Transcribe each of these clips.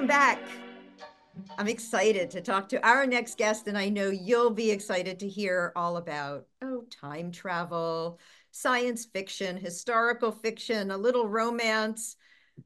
welcome back. I'm excited to talk to our next guest, and I know you'll be excited to hear all about oh, time travel, science fiction, historical fiction, a little romance.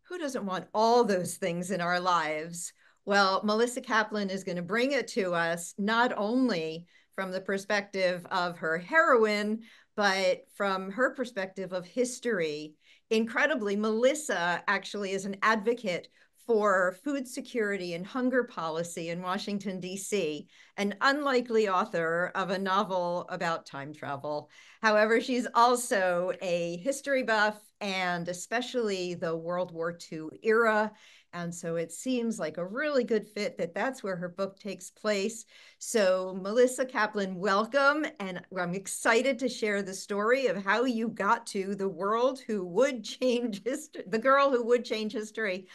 Who doesn't want all those things in our lives? Well, Melissa Kaplan is going to bring it to us not only from the perspective of her heroine, but from her perspective of history. Incredibly, Melissa actually is an advocate for food security and hunger policy in Washington, D.C., an unlikely author of a novel about time travel. However, she's also a history buff and especially the World War II era and so it seems like a really good fit that that's where her book takes place. So, Melissa Kaplan, welcome. And I'm excited to share the story of how you got to the world who would change history, the girl who would change history.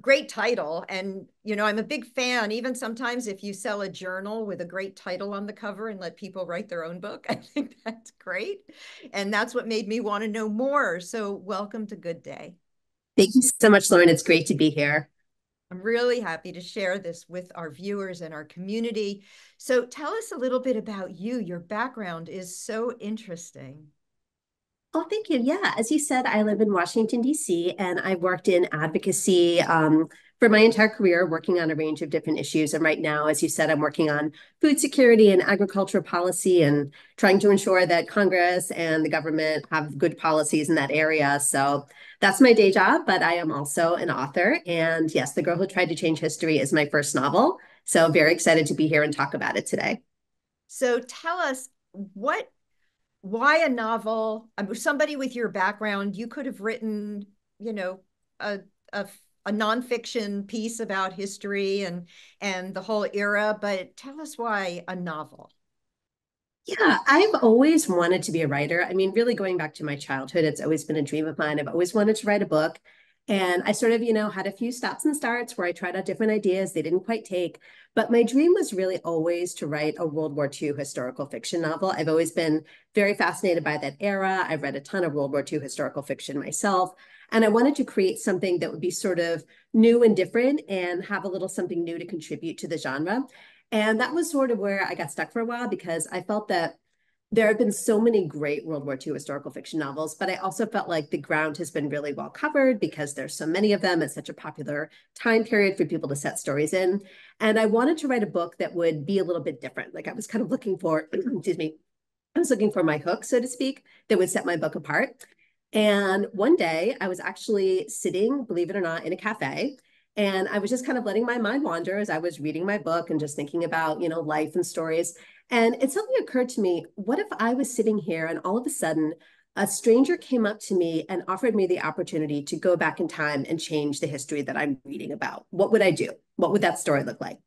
Great title. And, you know, I'm a big fan, even sometimes if you sell a journal with a great title on the cover and let people write their own book, I think that's great. And that's what made me want to know more. So, welcome to Good Day. Thank you so much, Lauren. It's great to be here. I'm really happy to share this with our viewers and our community. So tell us a little bit about you. Your background is so interesting. Oh, thank you. Yeah, as you said, I live in Washington, D.C., and I've worked in advocacy um, for my entire career, working on a range of different issues. And right now, as you said, I'm working on food security and agricultural policy and trying to ensure that Congress and the government have good policies in that area. So that's my day job, but I am also an author. And yes, The Girl Who Tried to Change History is my first novel. So very excited to be here and talk about it today. So tell us what why a novel? Mean, somebody with your background, you could have written, you know, a, a a nonfiction piece about history and and the whole era, but tell us why a novel. Yeah, I've always wanted to be a writer. I mean, really going back to my childhood, it's always been a dream of mine. I've always wanted to write a book. And I sort of, you know, had a few stops and starts where I tried out different ideas. They didn't quite take. But my dream was really always to write a World War II historical fiction novel. I've always been very fascinated by that era. I've read a ton of World War II historical fiction myself. And I wanted to create something that would be sort of new and different and have a little something new to contribute to the genre. And that was sort of where I got stuck for a while because I felt that there have been so many great World War II historical fiction novels, but I also felt like the ground has been really well covered because there's so many of them. It's such a popular time period for people to set stories in. And I wanted to write a book that would be a little bit different. Like I was kind of looking for, excuse me, I was looking for my hook, so to speak, that would set my book apart. And one day I was actually sitting, believe it or not, in a cafe and I was just kind of letting my mind wander as I was reading my book and just thinking about, you know, life and stories. And it suddenly occurred to me, what if I was sitting here and all of a sudden a stranger came up to me and offered me the opportunity to go back in time and change the history that I'm reading about? What would I do? What would that story look like?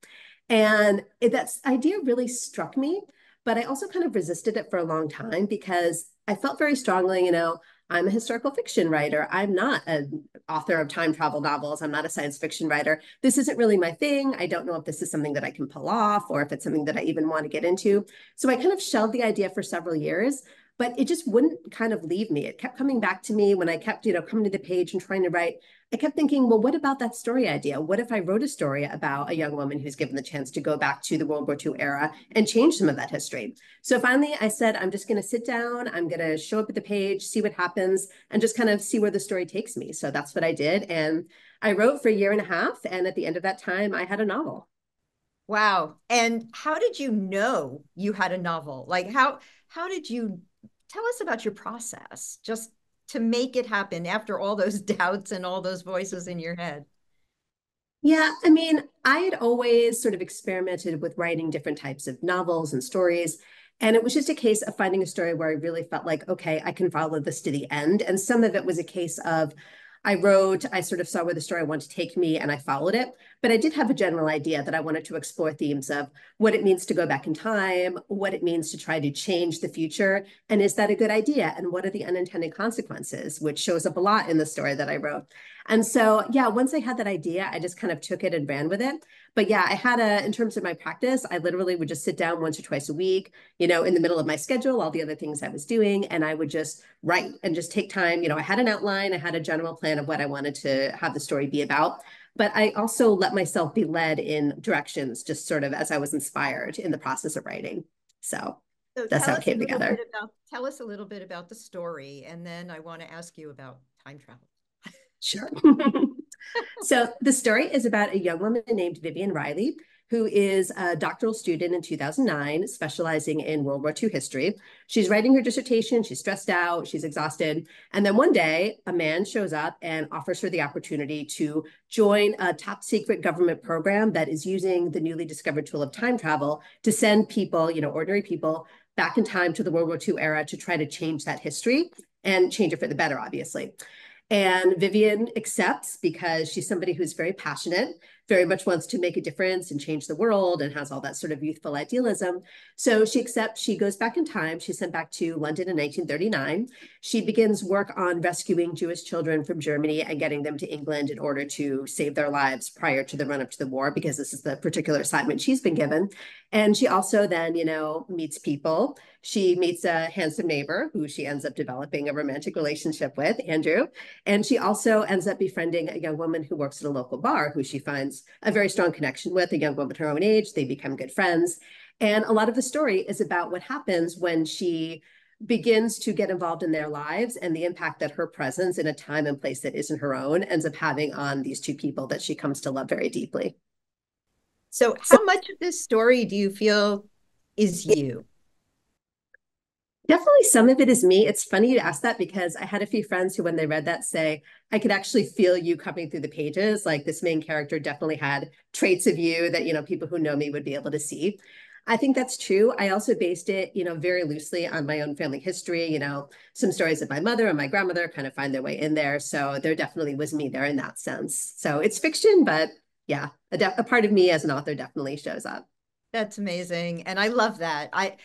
And that idea really struck me, but I also kind of resisted it for a long time because I felt very strongly, you know, I'm a historical fiction writer. I'm not an author of time travel novels. I'm not a science fiction writer. This isn't really my thing. I don't know if this is something that I can pull off or if it's something that I even want to get into. So I kind of shelved the idea for several years but it just wouldn't kind of leave me. It kept coming back to me when I kept, you know, coming to the page and trying to write. I kept thinking, well, what about that story idea? What if I wrote a story about a young woman who's given the chance to go back to the World War II era and change some of that history? So finally, I said, I'm just going to sit down, I'm going to show up at the page, see what happens, and just kind of see where the story takes me. So that's what I did. And I wrote for a year and a half. And at the end of that time, I had a novel. Wow. And how did you know you had a novel? Like how how did you tell us about your process just to make it happen after all those doubts and all those voices in your head. Yeah, I mean, I had always sort of experimented with writing different types of novels and stories. And it was just a case of finding a story where I really felt like, okay, I can follow this to the end. And some of it was a case of I wrote, I sort of saw where the story wanted to take me and I followed it. But I did have a general idea that I wanted to explore themes of what it means to go back in time, what it means to try to change the future, and is that a good idea? And what are the unintended consequences, which shows up a lot in the story that I wrote. And so, yeah, once I had that idea, I just kind of took it and ran with it. But yeah, I had a, in terms of my practice, I literally would just sit down once or twice a week, you know, in the middle of my schedule, all the other things I was doing, and I would just write and just take time. You know, I had an outline, I had a general plan of what I wanted to have the story be about. but I also let myself be led in directions, just sort of as I was inspired in the process of writing. So, so that's how it came together. About, tell us a little bit about the story, and then I want to ask you about time travel. Sure. so the story is about a young woman named Vivian Riley who is a doctoral student in 2009, specializing in World War II history. She's writing her dissertation, she's stressed out, she's exhausted. And then one day, a man shows up and offers her the opportunity to join a top secret government program that is using the newly discovered tool of time travel to send people, you know, ordinary people, back in time to the World War II era to try to change that history and change it for the better, obviously. And Vivian accepts because she's somebody who's very passionate very mm-hmm. much wants to make a difference and change the world and has all that sort of youthful idealism. So she accepts, she goes back in time. She's sent back to London in 1939. She begins work on rescuing Jewish children from Germany and getting them to England in order to save their lives prior to the run up to the war, because this is the particular assignment she's been given. And she also then, you know, meets people. She meets a handsome neighbor who she ends up developing a romantic relationship with, Andrew. And she also ends up befriending a young woman who works at a local bar who she finds a very strong connection with, a young woman her own age. They become good friends. And a lot of the story is about what happens when she begins to get involved in their lives and the impact that her presence in a time and place that isn't her own ends up having on these two people that she comes to love very deeply. So, how much of this story do you feel is you? Definitely some of it is me. It's funny you ask that because I had a few friends who, when they read that, say, I could actually feel you coming through the pages. Like this main character definitely had traits of you that, you know, people who know me would be able to see. I think that's true. I also based it, you know, very loosely on my own family history. You know, some stories of my mother and my grandmother kind of find their way in there. So there definitely was me there in that sense. So it's fiction, but yeah, a, a part of me as an author definitely shows up. That's amazing. And I love that. I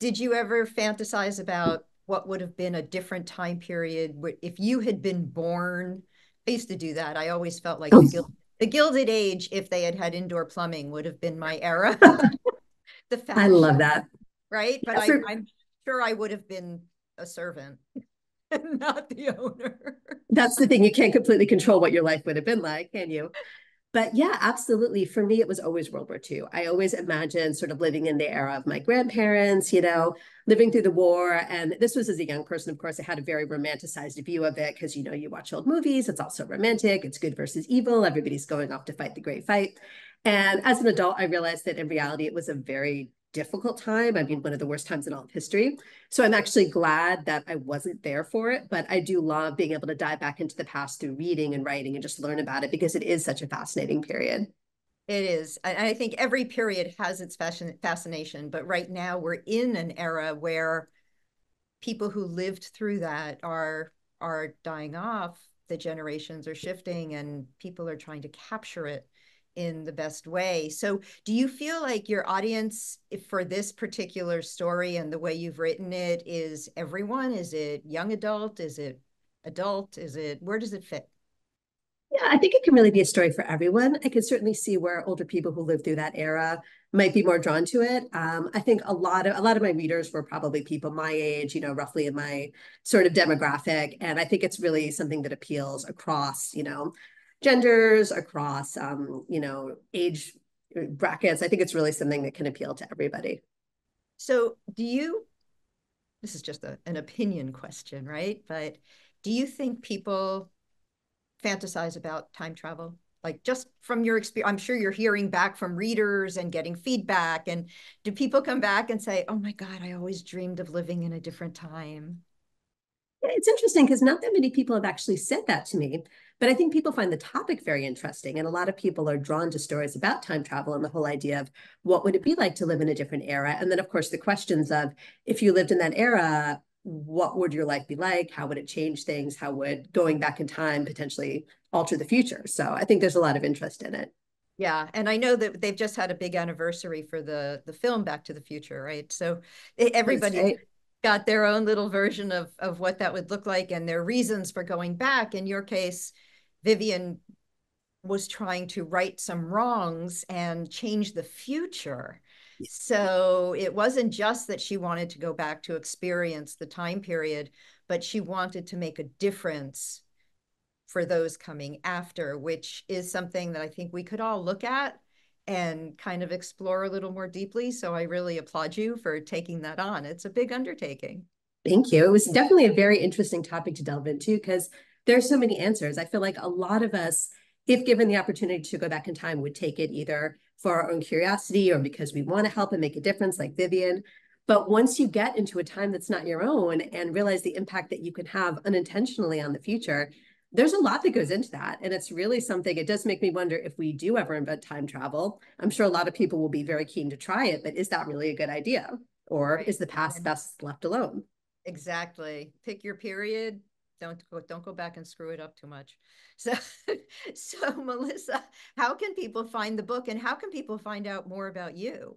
did you ever fantasize about what would have been a different time period if you had been born? I used to do that. I always felt like the, the Gilded Age, if they had had indoor plumbing, would have been my era. the fashion, I love that. Right, but I, I'm sure I would have been a servant, not the owner. That's the thing. You can't completely control what your life would have been like, can you? But yeah, absolutely. For me, it was always World War II. I always imagined sort of living in the era of my grandparents, you know, living through the war. And this was as a young person, of course, I had a very romanticized view of it because, you know, you watch old movies, it's also romantic, it's good versus evil, everybody's going off to fight the great fight. And as an adult, I realized that in reality, it was a very difficult time. I mean, one of the worst times in all of history. So I'm actually glad that I wasn't there for it, but I do love being able to dive back into the past through reading and writing and just learn about it because it is such a fascinating period. It is. And I think every period has its fashion, fascination, but right now we're in an era where people who lived through that are are dying off, the generations are shifting and people are trying to capture it in the best way. So, do you feel like your audience for this particular story and the way you've written it is everyone? Is it young adult? Is it adult? Is it where does it fit? Yeah, I think it can really be a story for everyone. I can certainly see where older people who lived through that era might be more drawn to it. Um, I think a lot of a lot of my readers were probably people my age, you know, roughly in my sort of demographic, and I think it's really something that appeals across, you know, genders, across, um, you know, age brackets. I think it's really something that can appeal to everybody. So do you, this is just a, an opinion question, right? But do you think people fantasize about time travel? Like just from your experience, I'm sure you're hearing back from readers and getting feedback. And do people come back and say, oh my God, I always dreamed of living in a different time? It's interesting because not that many people have actually said that to me, but I think people find the topic very interesting. And a lot of people are drawn to stories about time travel and the whole idea of what would it be like to live in a different era? And then, of course, the questions of if you lived in that era, what would your life be like? How would it change things? How would going back in time potentially alter the future? So I think there's a lot of interest in it. Yeah, and I know that they've just had a big anniversary for the the film Back to the Future, right? So everybody got their own little version of of what that would look like and their reasons for going back. In your case, Vivian was trying to right some wrongs and change the future. So it wasn't just that she wanted to go back to experience the time period, but she wanted to make a difference for those coming after, which is something that I think we could all look at and kind of explore a little more deeply. So I really applaud you for taking that on. It's a big undertaking. Thank you. It was definitely a very interesting topic to delve into because there's so many answers. I feel like a lot of us, if given the opportunity to go back in time, would take it either for our own curiosity or because we want to help and make a difference, like Vivian. But once you get into a time that's not your own and realize the impact that you can have unintentionally on the future, there's a lot that goes into that. And it's really something, it does make me wonder if we do ever invent time travel. I'm sure a lot of people will be very keen to try it, but is that really a good idea? Or right. is the past best left alone? Exactly. Pick your period. Don't go, don't go back and screw it up too much. So, so Melissa, how can people find the book and how can people find out more about you?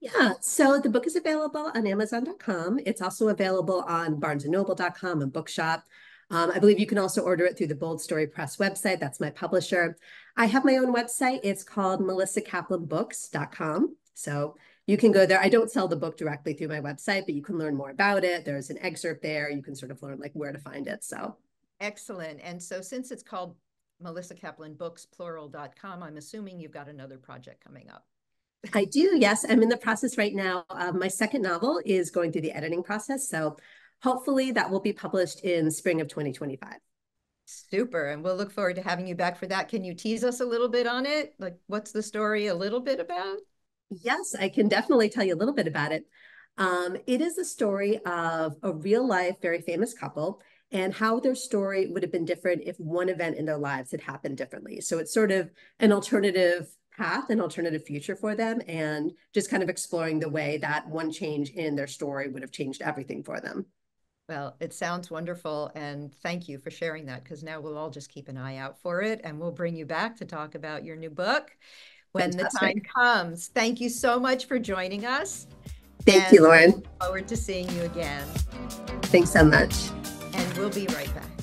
Yeah, so the book is available on Amazon.com. It's also available on BarnesandNoble.com and Bookshop. Um, I believe you can also order it through the Bold Story Press website. That's my publisher. I have my own website. It's called melissakaplanbooks.com. So you can go there. I don't sell the book directly through my website, but you can learn more about it. There's an excerpt there. You can sort of learn like where to find it. So excellent. And so since it's called Melissa Kaplan Books plural.com, I'm assuming you've got another project coming up. I do, yes. I'm in the process right now. Uh, my second novel is going through the editing process. So hopefully that will be published in spring of 2025. Super. And we'll look forward to having you back for that. Can you tease us a little bit on it? Like, what's the story a little bit about? Yes, I can definitely tell you a little bit about it. Um, it is a story of a real life, very famous couple and how their story would have been different if one event in their lives had happened differently. So it's sort of an alternative path, an alternative future for them, and just kind of exploring the way that one change in their story would have changed everything for them. Well, it sounds wonderful. And thank you for sharing that because now we'll all just keep an eye out for it and we'll bring you back to talk about your new book when Fantastic. the time comes. Thank you so much for joining us. Thank and you, Lauren. Forward to seeing you again. Thanks so much. And we'll be right back.